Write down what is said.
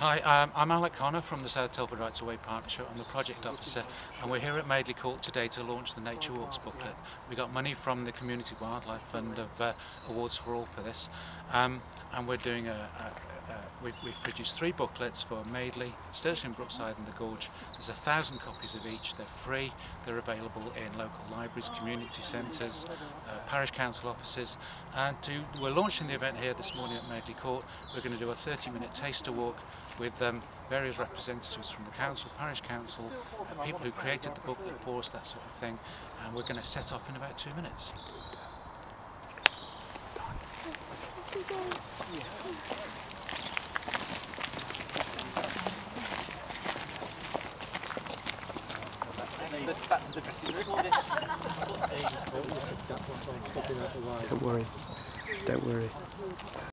Hi, um, I'm Alec Connor from the South Telford Rights of Way Partnership. I'm the project officer and we're here at Madeley Court today to launch the Nature Walks booklet. We got money from the Community Wildlife Fund of uh, Awards for All for this um, and we're doing a, a, a we've, we've, produced three booklets for Madeley, Stirchley Brookside and the Gorge. There's a thousand copies of each, they're free, they're available in local libraries, community centres, uh, parish council offices and to, we're launching the event here this morning at Madeley Court. We're going to do a 30 minute taster walk with um, various representatives from the council, parish council, uh, people who created the booklet for us, that sort of thing. And we're going to set off in about two minutes. Don't worry. Don't worry.